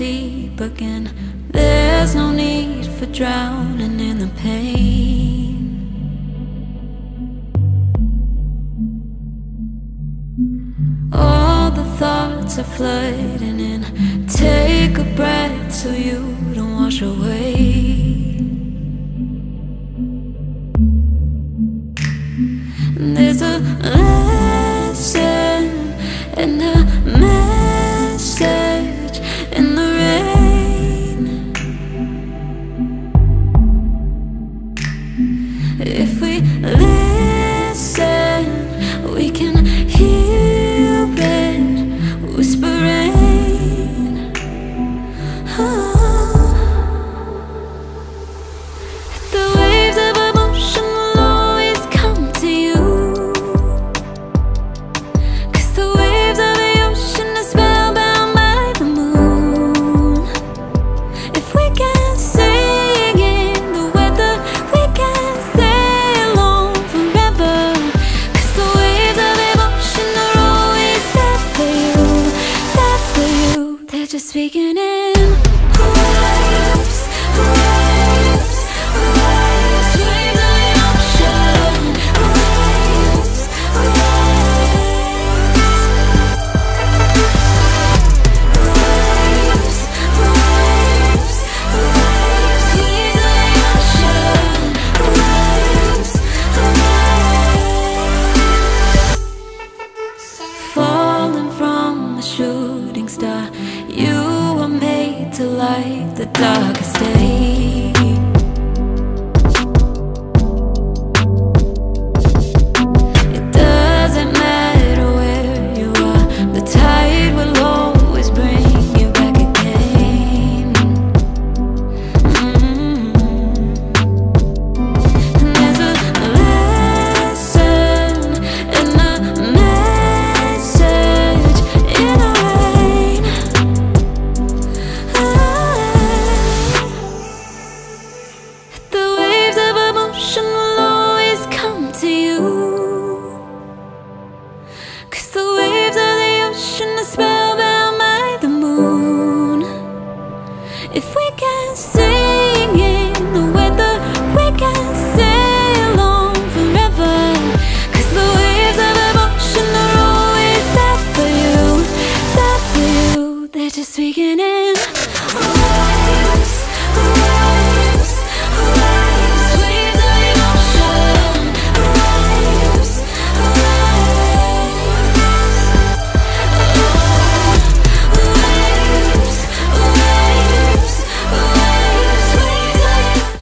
deep again. There's no need for drowning in the pain. All the thoughts are flooding in. Take a breath so you don't wash away. There's a lesson in the. just speaking in waves, waves, waves. We're the ocean, waves, waves, waves, waves. are the ocean. Falling from shooting star. You were made to light the darkest days.